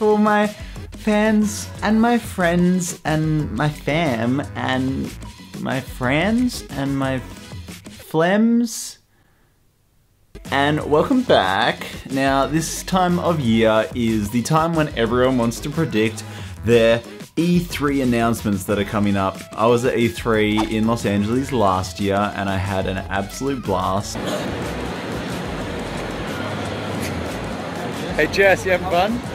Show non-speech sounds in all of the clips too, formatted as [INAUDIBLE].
all my fans and my friends and my fam and my friends and my flems. And welcome back. Now, this time of year is the time when everyone wants to predict their E3 announcements that are coming up. I was at E3 in Los Angeles last year and I had an absolute blast. Hey Jess, you having fun?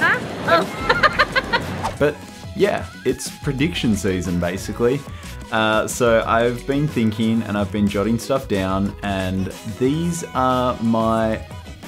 Huh? Oh. [LAUGHS] But yeah, it's prediction season basically. Uh, so I've been thinking and I've been jotting stuff down, and these are my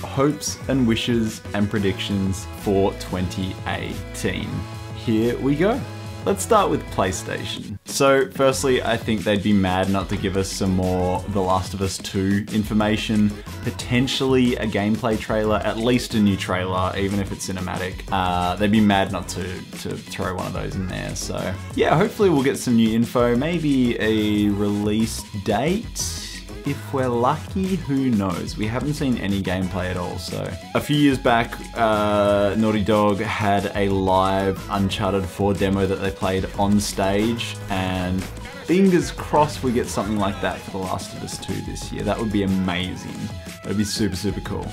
hopes and wishes and predictions for 2018. Here we go. Let's start with PlayStation. So, firstly, I think they'd be mad not to give us some more The Last of Us 2 information, potentially a gameplay trailer, at least a new trailer, even if it's cinematic. Uh, they'd be mad not to, to throw one of those in there. So, yeah, hopefully we'll get some new info, maybe a release date if we're lucky, who knows? We haven't seen any gameplay at all, so. A few years back, uh, Naughty Dog had a live Uncharted 4 demo that they played on stage, and fingers crossed we get something like that for The Last of Us 2 this year. That would be amazing. That'd be super, super cool.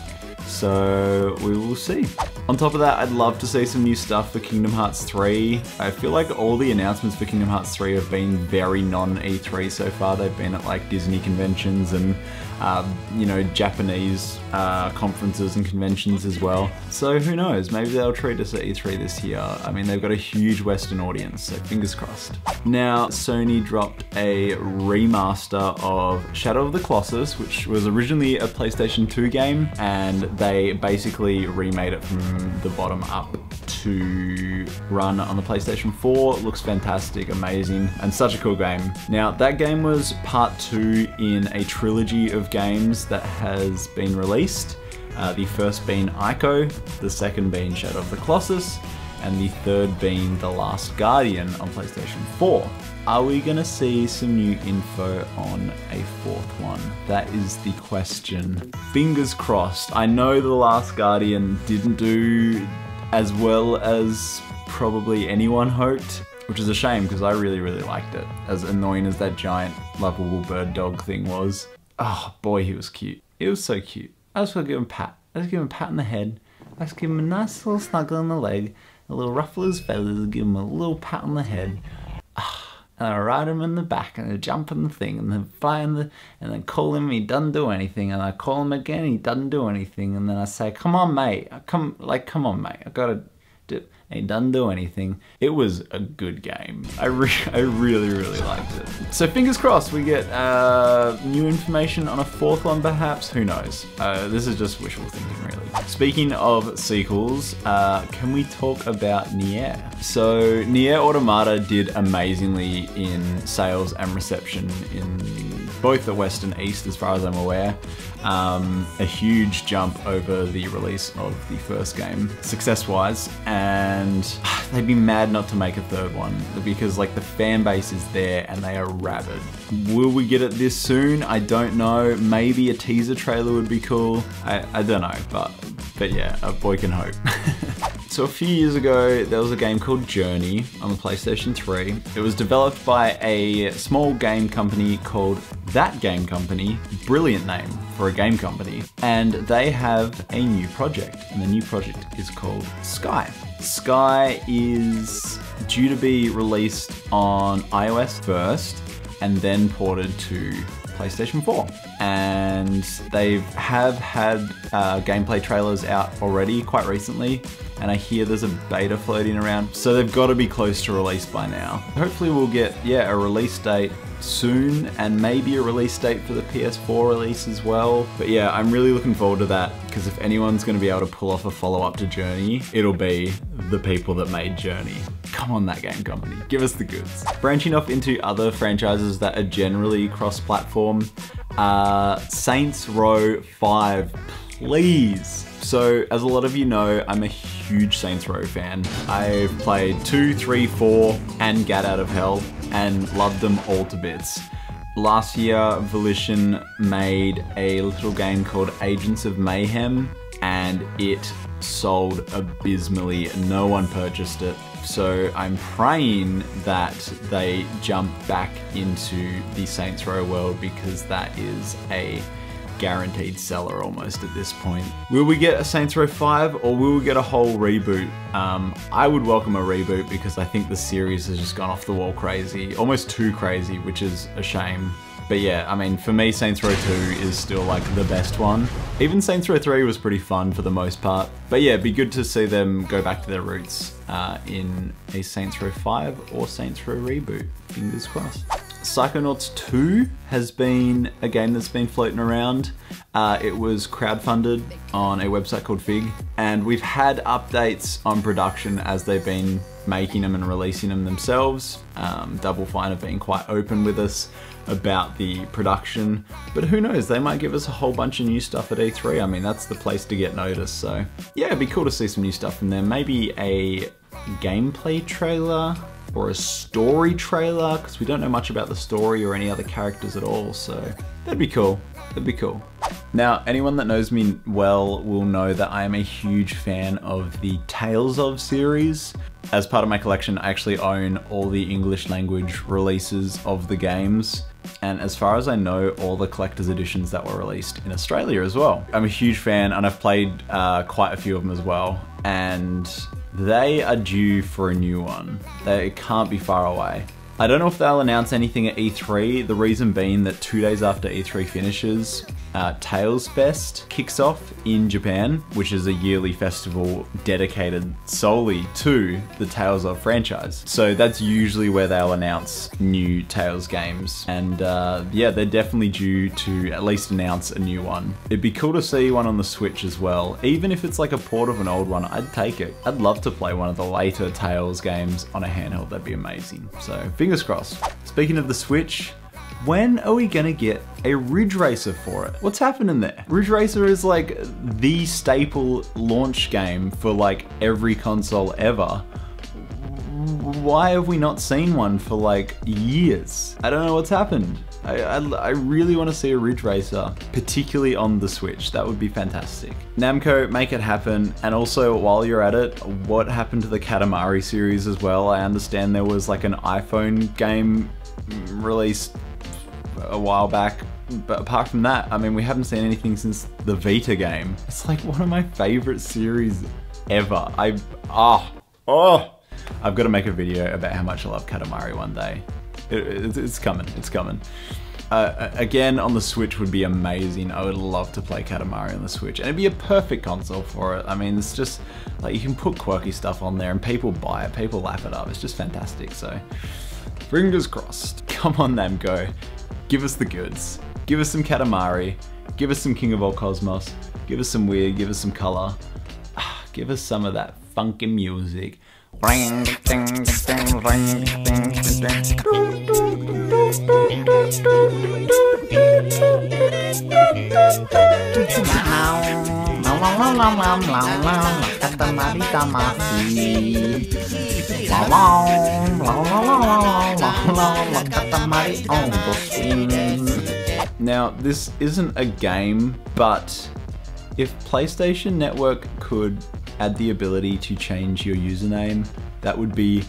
So we will see. On top of that, I'd love to see some new stuff for Kingdom Hearts 3. I feel like all the announcements for Kingdom Hearts 3 have been very non-E3 so far. They've been at like Disney conventions and um, you know, Japanese uh, conferences and conventions as well. So who knows, maybe they'll treat us at E3 this year. I mean, they've got a huge Western audience, so fingers crossed. Now, Sony dropped a remaster of Shadow of the Colossus, which was originally a PlayStation 2 game, and they basically remade it from the bottom up to run on the PlayStation 4. It looks fantastic, amazing, and such a cool game. Now, that game was part two in a trilogy of games that has been released. Uh, the first being Ico, the second being Shadow of the Colossus, and the third being The Last Guardian on PlayStation 4. Are we gonna see some new info on a fourth one? That is the question. Fingers crossed. I know The Last Guardian didn't do as well as probably anyone hoped, which is a shame because I really, really liked it. As annoying as that giant lovable bird dog thing was. Oh boy, he was cute. He was so cute. I just want to give him a pat. I just give him a pat on the head. I just give him a nice little snuggle on the leg, a little ruffle his feathers, give him a little pat on the head. Ah. And I ride him in the back and I jump in the thing and then fly in the and then call him he doesn't do anything and I call him again he doesn't do anything and then I say come on mate come like come on mate I gotta and he doesn't do anything. It was a good game. I, re [LAUGHS] I really, really liked it. So fingers crossed we get uh, new information on a fourth one perhaps, who knows. Uh, this is just wishful thinking really. Speaking of sequels, uh, can we talk about Nier? So Nier Automata did amazingly in sales and reception in both the West and East as far as I'm aware. Um, a huge jump over the release of the first game, success-wise, and [SIGHS] they'd be mad not to make a third one because like the fan base is there and they are rabid. Will we get it this soon? I don't know. Maybe a teaser trailer would be cool. I, I don't know, but but yeah, a boy can hope. [LAUGHS] So a few years ago, there was a game called Journey on the PlayStation 3. It was developed by a small game company called That Game Company. Brilliant name for a game company. And they have a new project, and the new project is called Sky. Sky is due to be released on iOS first, and then ported to PlayStation 4. And they have had uh, gameplay trailers out already quite recently, and I hear there's a beta floating around, so they've got to be close to release by now. Hopefully we'll get, yeah, a release date soon and maybe a release date for the PS4 release as well. But yeah, I'm really looking forward to that because if anyone's going to be able to pull off a follow-up to Journey, it'll be the people that made Journey. Come on that game company, give us the goods. Branching off into other franchises that are generally cross-platform, uh, Saints Row 5, please. So as a lot of you know, I'm a huge Saints Row fan. I've played 2, 3, 4, and Gat Out of Hell, and loved them all to bits. Last year, Volition made a little game called Agents of Mayhem, and it sold abysmally. No one purchased it. So I'm praying that they jump back into the Saints Row world because that is a guaranteed seller almost at this point. Will we get a Saints Row 5 or will we get a whole reboot? Um, I would welcome a reboot because I think the series has just gone off the wall crazy, almost too crazy, which is a shame. But yeah, I mean, for me, Saints Row 2 is still like the best one. Even Saints Row 3 was pretty fun for the most part. But yeah, it'd be good to see them go back to their roots uh, in a Saints Row 5 or Saints Row reboot. Fingers crossed. Psychonauts 2 has been a game that's been floating around. Uh, it was crowdfunded on a website called Fig, and we've had updates on production as they've been making them and releasing them themselves. Um, Double Fine have been quite open with us about the production, but who knows, they might give us a whole bunch of new stuff at E3. I mean, that's the place to get noticed, so yeah, it'd be cool to see some new stuff from them. Maybe a gameplay trailer or a story trailer, because we don't know much about the story or any other characters at all, so that'd be cool. That'd be cool. Now, anyone that knows me well will know that I am a huge fan of the Tales of series. As part of my collection, I actually own all the English language releases of the games. And as far as I know, all the collector's editions that were released in Australia as well. I'm a huge fan and I've played uh, quite a few of them as well. And they are due for a new one. They can't be far away. I don't know if they'll announce anything at E3, the reason being that two days after E3 finishes, uh, Tales Fest kicks off in Japan, which is a yearly festival dedicated solely to the Tales of franchise. So that's usually where they'll announce new Tales games. And uh, yeah, they're definitely due to at least announce a new one. It'd be cool to see one on the Switch as well. Even if it's like a port of an old one, I'd take it. I'd love to play one of the later Tales games on a handheld, that'd be amazing. So fingers crossed. Speaking of the Switch, when are we gonna get a Ridge Racer for it? What's happening there? Ridge Racer is like the staple launch game for like every console ever. Why have we not seen one for like years? I don't know what's happened. I, I, I, really want to see a Ridge Racer, particularly on the Switch. That would be fantastic. Namco, make it happen. And also, while you're at it, what happened to the Katamari series as well? I understand there was like an iPhone game released a while back. But apart from that, I mean, we haven't seen anything since the Vita game. It's like one of my favorite series ever. I, ah, oh, oh, I've got to make a video about how much I love Katamari one day. It, it, it's coming, it's coming. Uh, again, on the Switch would be amazing. I would love to play Katamari on the Switch. And it'd be a perfect console for it. I mean, it's just, like, you can put quirky stuff on there and people buy it, people lap it up. It's just fantastic, so fingers crossed. [LAUGHS] Come on, Namco. Give us the goods. Give us some Katamari. Give us some King of All Cosmos. Give us some weird. Give us some color. Ah, give us some of that funky music. Now, this isn't a game, but if PlayStation Network could add the ability to change your username, that would be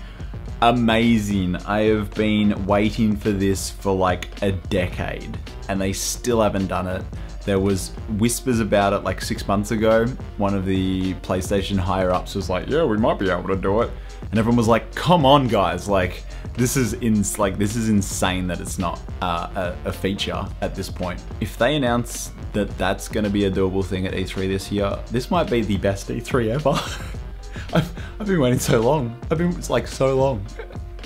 amazing. I have been waiting for this for like a decade and they still haven't done it. There was whispers about it like six months ago. One of the PlayStation higher ups was like, yeah, we might be able to do it. And everyone was like, come on guys, like this is in like this is insane that it's not uh, a, a feature at this point. If they announce that that's going to be a doable thing at E3 this year, this might be the best E3 ever. [LAUGHS] I've, I've been waiting so long. I've been, it's like so long.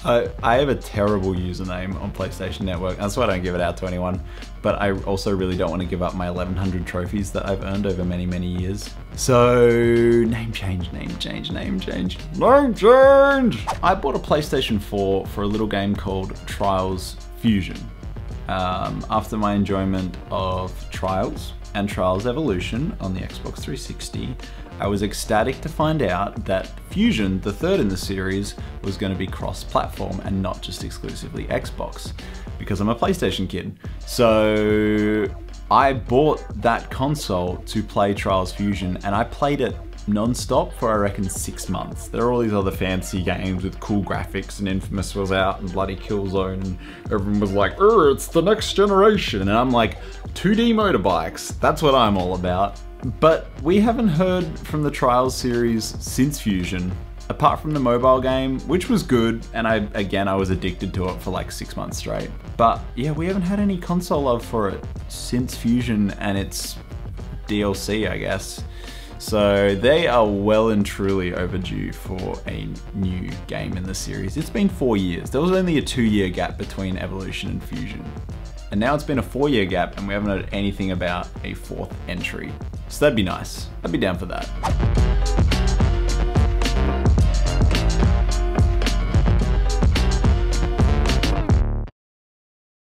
I, I have a terrible username on PlayStation Network. That's why I don't give it out to anyone. But I also really don't want to give up my 1100 trophies that I've earned over many, many years. So, name change, name change, name change, name change! I bought a PlayStation 4 for a little game called Trials Fusion. Um, after my enjoyment of Trials and Trials Evolution on the Xbox 360, I was ecstatic to find out that Fusion, the third in the series, was going to be cross-platform and not just exclusively Xbox, because I'm a PlayStation kid. So I bought that console to play Trials Fusion and I played it non-stop for I reckon six months. There are all these other fancy games with cool graphics and Infamous was out and bloody Killzone and everyone was like, it's the next generation. And I'm like, 2D motorbikes, that's what I'm all about. But we haven't heard from the Trials series since Fusion, apart from the mobile game, which was good, and I again I was addicted to it for like six months straight. But yeah, we haven't had any console love for it since Fusion and its DLC, I guess. So they are well and truly overdue for a new game in the series. It's been four years. There was only a two year gap between Evolution and Fusion. And now it's been a four year gap and we haven't heard anything about a fourth entry. So that'd be nice. I'd be down for that.